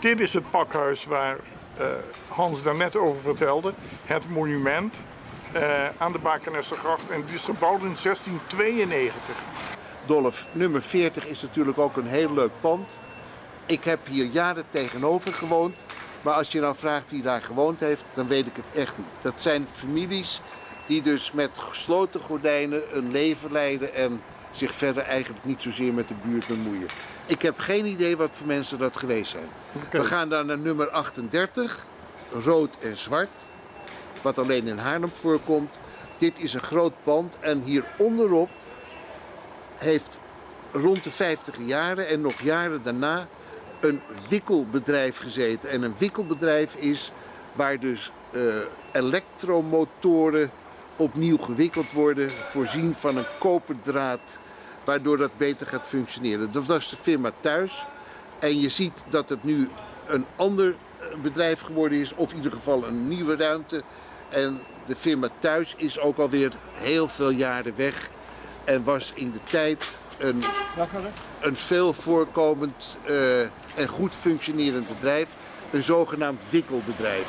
dit is het pakhuis waar uh, Hans daarnet over vertelde. Het monument uh, aan de Bakenessergracht. En die is gebouwd in 1692. Dolf, nummer 40 is natuurlijk ook een heel leuk pand. Ik heb hier jaren tegenover gewoond. Maar als je nou vraagt wie daar gewoond heeft, dan weet ik het echt niet. Dat zijn families die dus met gesloten gordijnen een leven leiden en zich verder eigenlijk niet zozeer met de buurt bemoeien. Ik heb geen idee wat voor mensen dat geweest zijn. We gaan dan naar nummer 38, rood en zwart, wat alleen in Haarlem voorkomt. Dit is een groot pand en hier onderop heeft rond de 50 jaren en nog jaren daarna een wikkelbedrijf gezeten. En een wikkelbedrijf is waar dus uh, elektromotoren opnieuw gewikkeld worden, voorzien van een koperdraad, waardoor dat beter gaat functioneren. Dat was de firma thuis. En je ziet dat het nu een ander bedrijf geworden is, of in ieder geval een nieuwe ruimte. En de firma thuis is ook alweer heel veel jaren weg en was in de tijd een, een veel voorkomend uh, en goed functionerend bedrijf, een zogenaamd wikkelbedrijf.